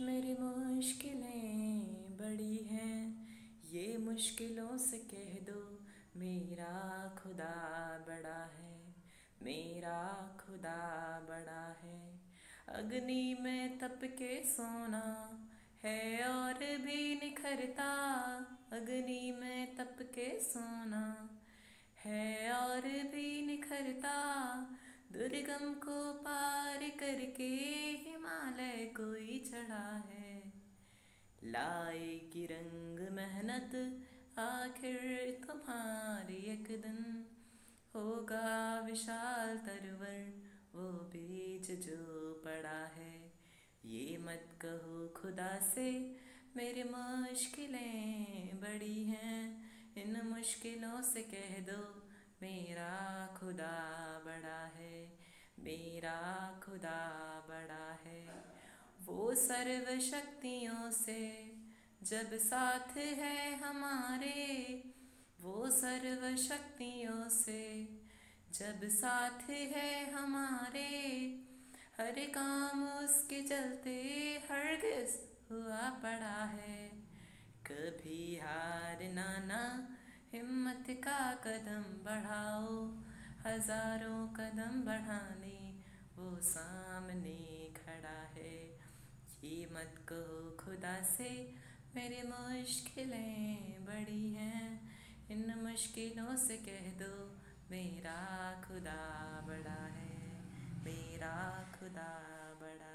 मेरी मुश्किलें बड़ी हैं, ये मुश्किलों से कह दो, मेरा खुदा बड़ा है, मेरा खुदा बड़ा है। अग्नि में तप के सोना है और भी निखरता, अग्नि में तप के सोना है और भी निखरता दुर्गम को पार करके हिमालय कोई चढ़ा है। लाएगी रंग मेहनत, आखिर तुम्हारी एक दिन। होगा विशाल तरवर, वो बीज जो पड़ा है। ये मत कहो खुदा से, मेरी मुश्किलें बड़ी हैं। इन मुश्किलों से कह दो मेरा खुदा बड़ा है, मेरा खुदा बड़ा है। वो सर्व शक्तियों से जब साथ है हमारे, वो सर्व शक्तियों से जब साथ है हमारे, हर काम उसके चलते हरगिज हुआ पड़ा है। हिम्मत का कदम बढ़ाओ, हज़ारों कदम बढ़ाने, वो सामने खड़ा है। ये मत कहो खुदा से मेरी मुश्किलें बड़ी हैं, इन मुश्किलों से कह दो, मेरा खुदा बड़ा है, मेरा खुदा बड़ा